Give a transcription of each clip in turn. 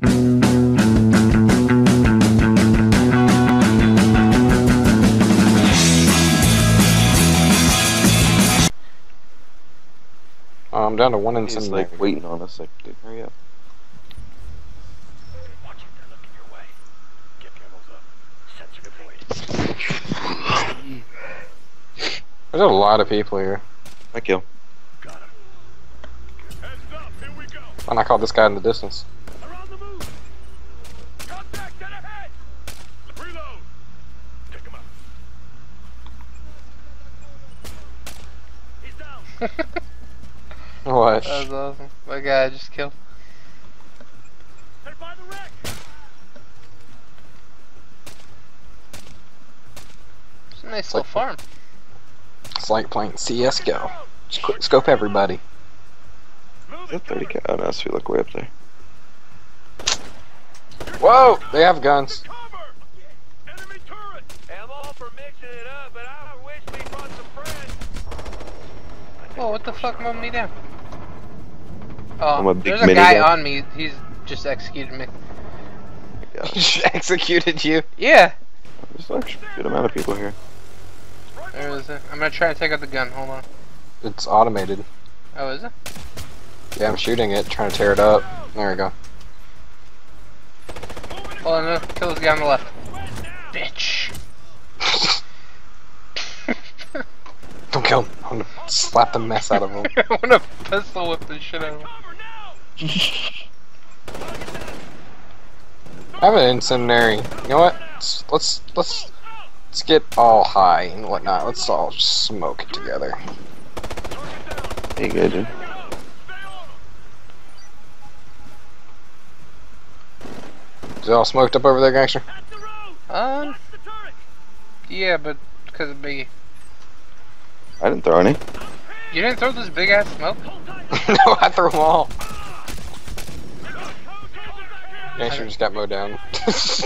Oh, I'm down to one He's incendiary. like waiting on us. Like, dude, hurry up. Watch it, they're looking your way. Get cameras up. Sense deployed. There's a lot of people here. I kill. Got him. Heads up, here we go. And I caught this guy in the distance. Around the move. Contact dead ahead. Reload. Take him out. He's down. What? That was awesome. My guy I just killed. Head by the wreck. It's a nice like- little farm. It's like playing CSGO. Just quick scope everybody. Is that 30 cal? Oh no, so we look way up there. Whoa! They have guns. Cover. Enemy turret. I'm all for mixing it up, but I wish we brought some friends. Whoa, what the fuck mowed me down? Oh, I'm Oh, a big there's a guy gun. on me. He's just executed me. He executed you. Yeah. There's actually a good amount of people here. There is it. I'm gonna try to take out the gun. Hold on. It's automated. Oh, is it? Yeah, I'm shooting it, trying to tear it up. There we go. Hold on, no. Kill this guy on the left. Bitch. Don't kill him. I'm gonna slap the mess out of him. I wanna pistol whip the shit out of him. I have an incendiary. You know what? Let's let's let's, let's get all high and whatnot. Let's all just smoke it together. Hey, you go, dude. Is it all smoked up over there, gangster? That's the road. Um, That's the turret. yeah, but because of me. I didn't throw any. You didn't throw this big ass smoke? No, I threw them all. Code back just got mowed down.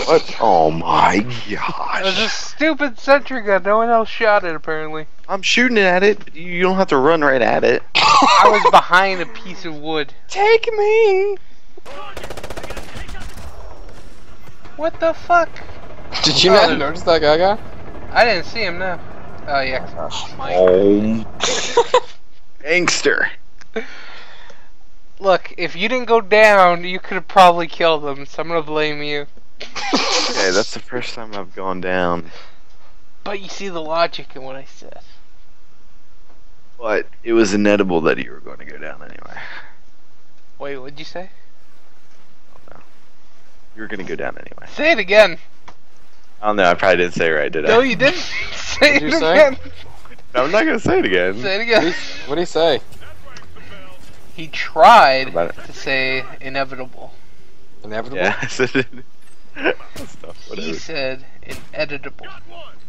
What? Oh my gosh. It was a stupid sentry gun. No one else shot it, apparently. I'm shooting at it, you you don't have to run right at it. I was behind a piece of wood. Take me. What the fuck? Did you Oh, not notice that guy? guy? I didn't see him now. Oh, yeah. Gosh. my- Oh. Gangster. Look, if you didn't go down, you could have probably killed them, so I'm gonna blame you. Okay, that's the first time I've gone down. But you see the logic in what I said. But it was inedible that you were going to go down anyway. Wait, what'd you say? You were going to go down anyway. Say it again. I don't know, I probably didn't say it right, did I? No, you didn't. say What'd it you say? Again. I'm not going to say it again. Say it again. What again. do you say? He tried to say inevitable. Inevitable. Yeah, I said it. Stuff, He said ineditable.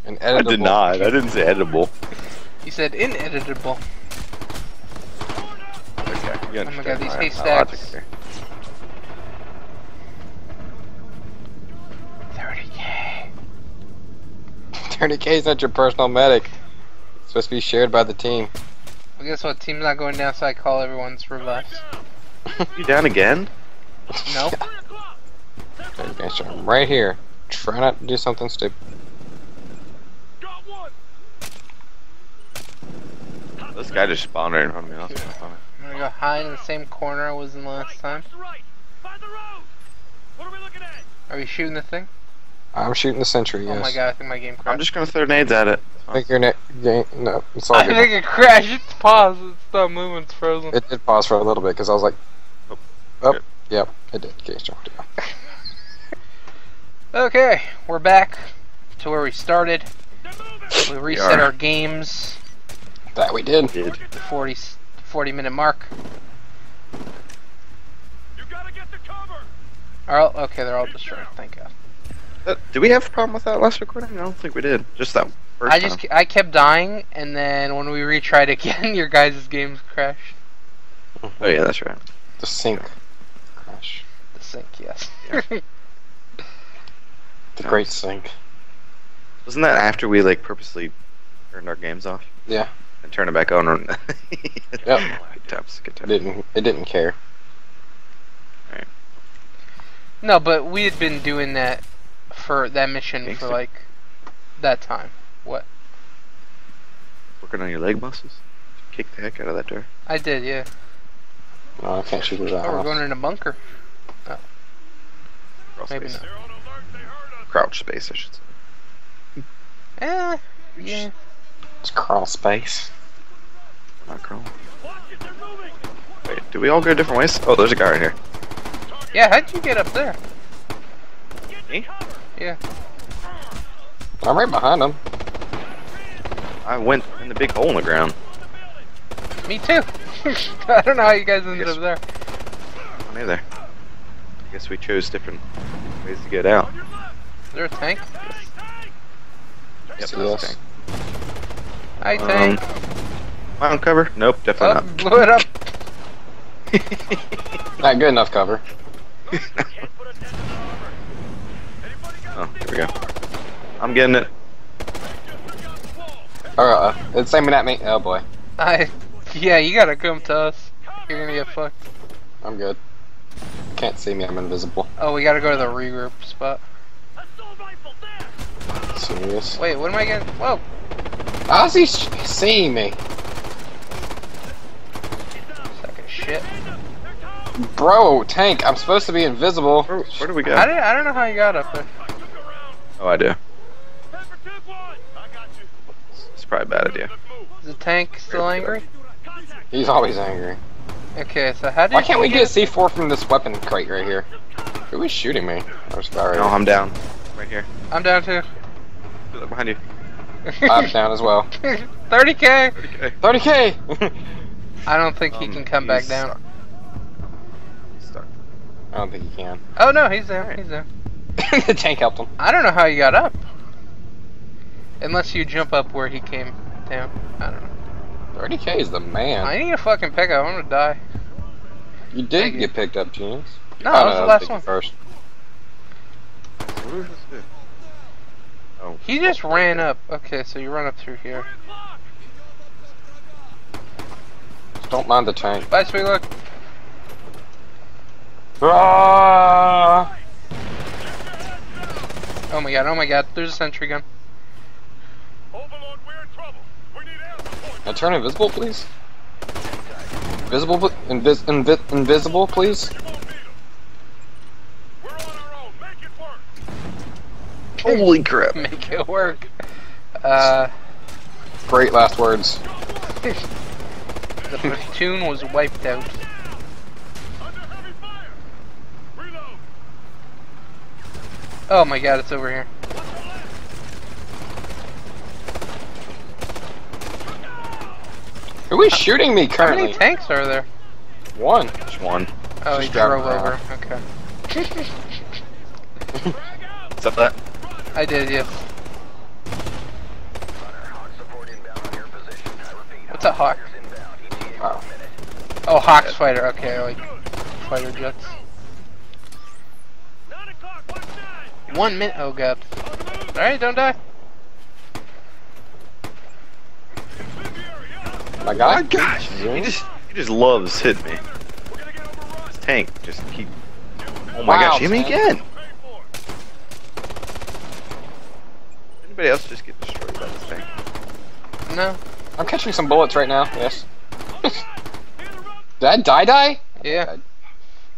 Ineditable. I did not. I didn't say edible. He said ineditable. Okay. You Oh my God, these my- my haystacks. 30k. 30k is not your personal medic. It's supposed to be shared by the team. Well, guess what? Team's not going down, so I call everyone's revives. You down again? No. Okay, gangster, I'm right here. Try not to do something stupid. Got one. This guy just spawned right in front of me. That's kinda funny. I'm gonna go hide in the same corner I was in last time. watch the right. By the road. What are we? Are we shooting the thing? I'm shooting the sentry, yes. Oh my god, I think my game crashed. I'm just gonna throw nades at it. I think your neck game. No, it's all I good. think it crashed. It's paused. It's not moving. It's frozen. It did pause for a little bit because I was like, Oh, oh, good. yep, it did. Gangster. Okay, we're back to where we started. We reset are. our games. That we did. Did. The 40, 40 minute mark. You gotta get the cover. Oh, okay, they're all destroyed. Thank God. Uh, did we have a problem with that last recording? I don't think we did. Just that first I just time. I kept dying, and then when we retried again, your guys' games crashed. Oh yeah, that's right. The sync crash. The sync, yes. The Yeah. great sync. Wasn't that after we like purposely turned our games off Yeah, and turned it back on? Or... Yep. Good times. Good it didn't. It didn't care. No, but we had been doing that for that mission Thanks, for like that time. What? Working on your leg muscles. Kick the heck out of that door. I did, yeah. No, I can't shoot with that. Oh, we're going in a bunker. Crawl Maybe space. not. They're on alert. They heard us. Crouch space, I should say. Eh, yeah. It's crawl space. Not crawling. Watch it. They're moving. Wait, did we all go different ways? Oh, there's a guy right here. Yeah, how'd you get up there? Me? To. Yeah. I'm right behind him. I went in the big hole in the ground. Me too. I don't know how you guys ended up there. I'm in there. I guess we chose different ways to get out. On your left. Is there a tank? Tank, tank. Yep, Yes. that's the Hi, Um, tank. Am I on cover? Nope, oh, not. blew it up. Not good enough cover. Can't put a dent in the armor. Anybody got oh, here we go. in the armor? I'm getting it. Just took out the wall. Oh, uh, it's aiming at me. Oh boy, I. Yeah, you gotta come to us. You're gonna get fucked. I'm good. Can't see me. I'm invisible. Oh, we gotta go to the regroup spot. Assault rifle there. Serious. Wait, what am I getting? Whoa. How's he sh- seeing me, Sack of shit. bro? Tank. I'm supposed to be invisible. Where, where do we I, go? didn't, I don't know how you got up there. I took around. Oh, I do. Pepper took one. I got you. It's probably a bad idea. Is the tank still angry? He's always angry. Okay, so how did Why can't we you get C4 from this weapon crate right here? Who is shooting me? I'm sorry. No, I'm down. Right here. I'm down too. Look Behind you. I'm down as well. 30k! Okay. 30k. I don't think he Um, can come back down. Stuck. Stuck. I don't think he can. Oh no, he's there. He's there. the tank helped him. I don't know how you got up. Unless you jump up where he came down. I don't know. 30k is the man. I need a fucking pickup. I'm gonna die. You did Thank get picked up, James. No, Oh, that was the last Vicky one. First. What this do? Oh. He just ran up. Okay, so you run up through here. Don't mind the tank. Bye, SweetLuck. Ah! Oh my god, oh my god. There's a sentry gun. Overlord, we're in trouble. We need air support. Can I turn invisible, please? Visible, invis- invi- invisible, please. You won't need 'em. We're on our own. Make it work. Holy crap. Make it work. Uh, Great last words. the platoon was wiped out. Oh my god, it's over here. Who is shooting me How currently? many tanks are there? One. Just one. Oh, Just he drove around. over. Okay. Is that that? I did, yes. What's a hawk? Oh. Oh, Hawk's fighter. Okay, like fighter jets. Nine o'clock. Watch nine. One minute. Oh god. On the move. Alright, don't die. Incendiary. Up. My guy? My gosh. He just, he just loves hitting me. We're gonna get overrun. This tank just keep. Oh my Wow, gosh, hit me again. Pay for it. Anybody else just get destroyed by this tank? No. I'm catching some bullets right now. Yes. Hear the. Did I die die? Yeah.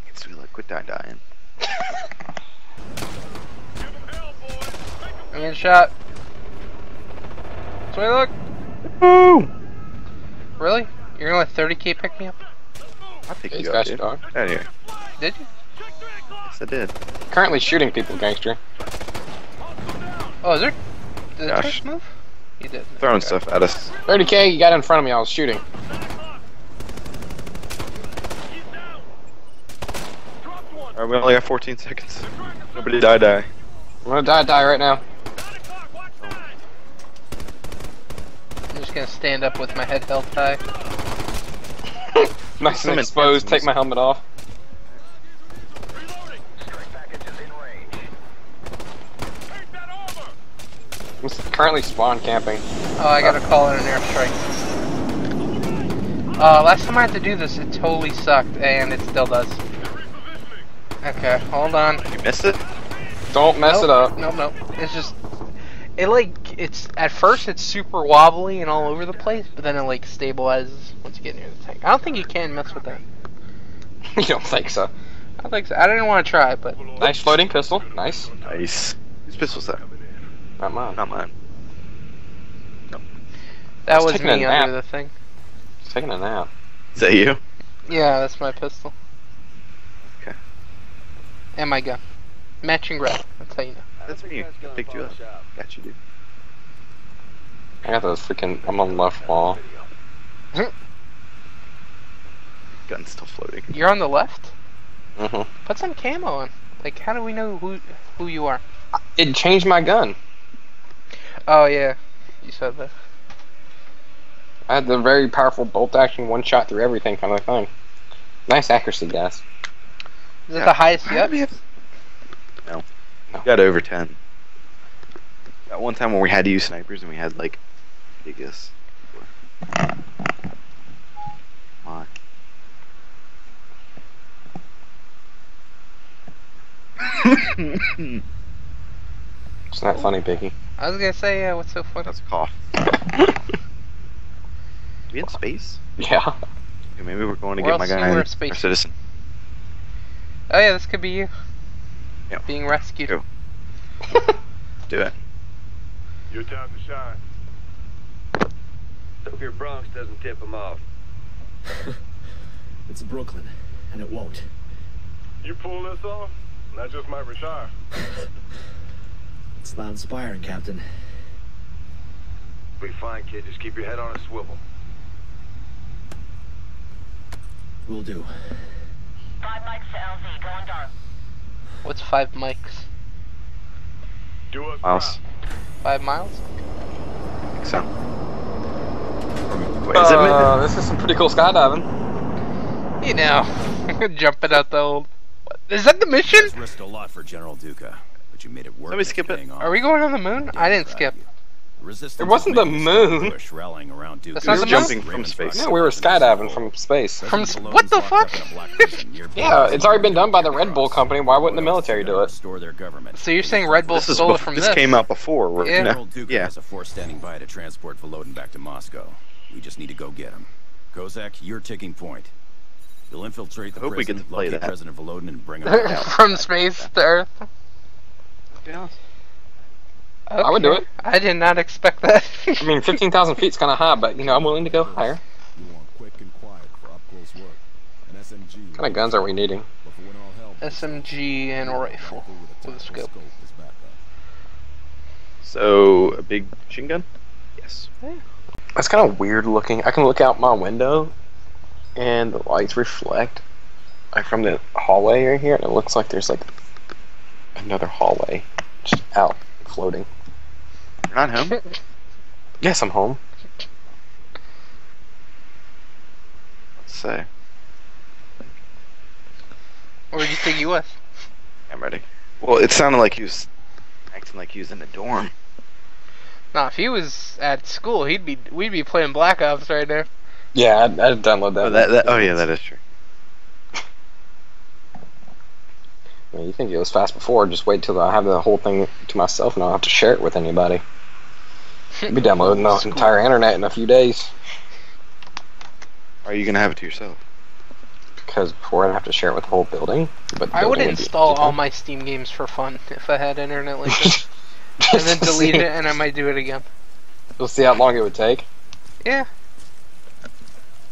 Get sweet like quit die dying. I'm getting shot. SweetLuck. Woo! Really? You're gonna let 30k pick me up? I think He's you got got you, dude. dog. Out of here. Did you? Check three o'clock. Yes, I did. Currently shooting people, gangster. Oh, is there? Did the Gosh. move? You did. Throwing Okay. stuff at us. 30k, you got in front of me. I was shooting. Nine o'clock. He's down. Dropped one. Alright, we only got 14 seconds. Nobody die die. I'm gonna die die right now. Nine o'clock. Watch nine. I'm just gonna stand up with my head held high. Nice Some and exposed. Take my helmet off. Reloading. Take that armor. I'm currently spawn camping. Oh, I gotta call in an airstrike. Uh, last time I had to do this, it totally sucked, and it still does. Okay, hold on. You missed it? Don't mess it up. Nope, nope. It's just it like it's at first it's super wobbly and all over the place, but then it like stabilizes once you get near the tank. I don't think you can mess with that. you don't think so? I don't think so. I didn't want to try, but Nice floating pistol. Nice. Nice. Whose pistol's that? Not mine. Not mine. Nope. that It's was taking a me nap. under the thing. Just taking a nap. Is that you? Yeah, that's my pistol. Okay. And my gun. Matching red. That's how you know. That's me. I picked you up. Got you, dude. I got those freaking. I'm on the left wall. Gun's still floating. You're on the left. hmm Put some camo on. Like, how do we know who who you are? It changed my gun. Oh yeah, you said that. I had the very powerful bolt action, one shot through everything kind of thing. Nice accuracy, guys. Is it Yeah. the highest How yet? did we have- No. Got over 10. That one time when we had to use snipers and we had like biggest. My. It's not funny, Biggy. I was gonna say, yeah. What's so funny? That's a cough. we in space? Yeah. Okay, maybe we're going to Where get my else do you guy, wear our space? citizen. Oh yeah, this could be you. Yeah. Being rescued. Do it. Your time to shine. Hope your Bronx doesn't tip him off. It's Brooklyn, and it won't. You pull this off, and I just might retire. It's not inspiring, Captain. Be fine, kid. Just keep your head on a swivel. Will do. Five mics to LZ, going dark. What's five mics? Do us Miles. Five miles? I think so. Wait, is it Uh, this is some pretty cool skydiving. You know, jumping out the old. What, is that the mission? Just risked a lot for General Duca, but you made it work. me skip it. Are we going on the moon? I didn't skip. Resistance It wasn't the making a steady moon. push rallying around Duca. That's not We were the moon? jumping from space. No, we were skydiving from space. From s- what the fuck? Yeah, it's already been done by the Red Bull company. Why wouldn't the military do it? Restore their government. So you're saying Red Bull This is stole it from this this? came out before. We're, Yeah. General Duca yeah. has a force standing by to transport Volodin back to Moscow. We just need to go get him. Kozak, you're taking point. You'll infiltrate the I hope we get prison, to play locate that. President Volodin, and bring him back. from space to Earth. Yeah. I would do it. I did not expect that. I mean, 15,000 feet's kind of high, but, you know, I'm willing to go higher. You want quick and quiet for up close work. An SMG. What kind of guns are we needing? But for when all hell breaks SMG and a rifle with a with scope. So, a big machine gun? Yes. That's kind of weird looking. I can look out my window, and the lights reflect like from the hallway right here, and it looks like there's like another hallway just out floating. You're not home? Yes, I'm home. Let's say. Where do you think he was? I'm ready. Well, it sounded like he was acting like he was in a dorm. Nah, if he was at school, he'd be we'd be playing Black Ops right now. Yeah, I'd, I'd download that. Oh, that, that, oh yeah, that is true. Yeah, you think it was fast before? Just wait till I have the whole thing to myself, and I don't have to share it with anybody. I'll be downloading the entire internet in a few days. Are you gonna have it to yourself? Because before I'd have to share it with the whole building. But the I would building be install empty. all my Steam games for fun if I had internet like that, and then delete it, and I might do it again. We'll see how long it would take. Yeah.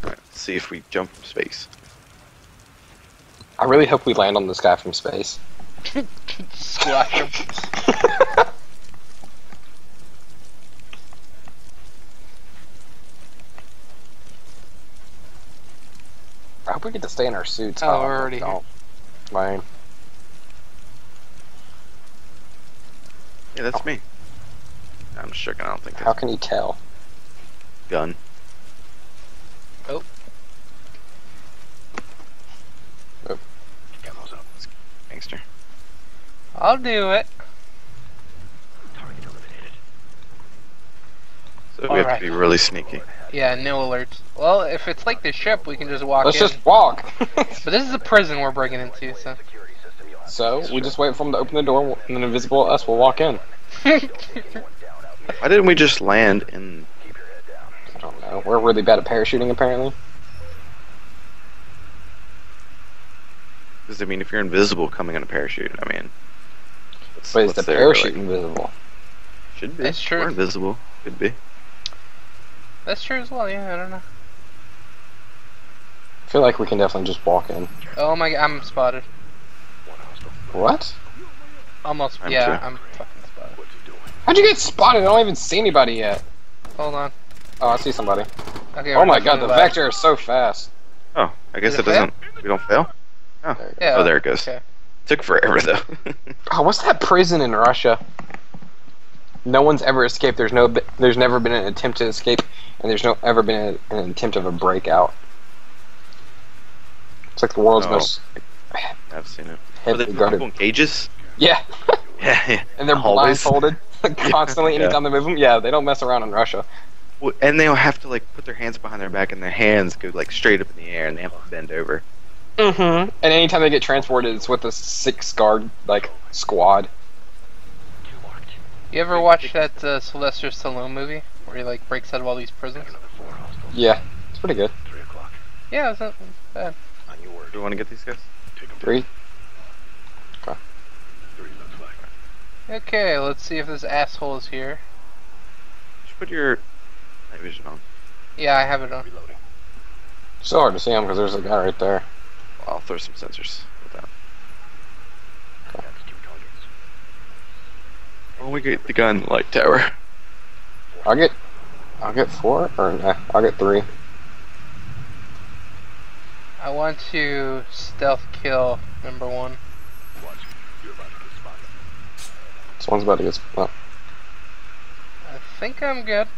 Alright, let's see if we jump from space. I really hope we land on this guy from space. Squash him. I hope we get to stay in our suits. Oh, we're already here. don't. Lame. Yeah, that's me. I'm just checking. I don't think How that's can you tell? gun. Oh. Oh. Ammo's up. Gangster. I'll do it. Target eliminated. So we have Alright. to be really sneaky. Yeah, no alerts. Well, if it's like the ship, we can just walk Let's in. just walk. But this is a prison we're breaking into, so. So we just wait for them to open the door, and then invisible us will walk in. Why didn't we just land in? I don't know. We're really bad at parachuting, apparently. Because I mean, if you're invisible coming on a parachute, I mean, But is the parachute like- invisible? should be. That's true. We're invisible. Could be. That's true as well. Yeah, I don't know. I feel like we can definitely just walk in. Oh my! God, I'm spotted. What? Almost. I'm yeah, too. I'm fucking spotted. How'd you get spotted? I don't even see anybody yet. Hold on. Oh, I see somebody. Okay. Oh my god, the left. vector is so fast. Oh, I guess Is it it doesn't. We don't fail. Oh, There Yeah. oh, there it goes. Okay. Took forever though. Oh, what's that prison in Russia? No one's ever escaped. There's no. There's never been an attempt to escape, and there's no ever been a, an attempt of a breakout. It's like the world's Oh. most I've seen it. Are heavily they guarded. people in cages? Yeah, Yeah, yeah. and they're Hallways. blindfolded constantly Yeah. anytime they move them. Yeah, they don't mess around in Russia. Well, And they'll have to like put their hands behind their back, and their hands go like straight up in the air, and they have to bend over. Mm-hmm. And anytime they get transported, it's with a six guard like squad. You ever watch that uh, Sylvester Stallone movie where he like breaks out of all these prisons? Yeah, it's pretty good. Three o'clock. Yeah, it's not bad. Do you want to get these guys? Three. Okay, let's see if this asshole is here. You should put your night vision on. Yeah, I have it on. Reloading. So hard to see him because there's a guy right there. I'll throw some sensors with that. When we get the gun light tower. I'll get. I'll get four or nah, I'll get three. I want to stealth kill number one. One's about to get. Oh, I think I'm good.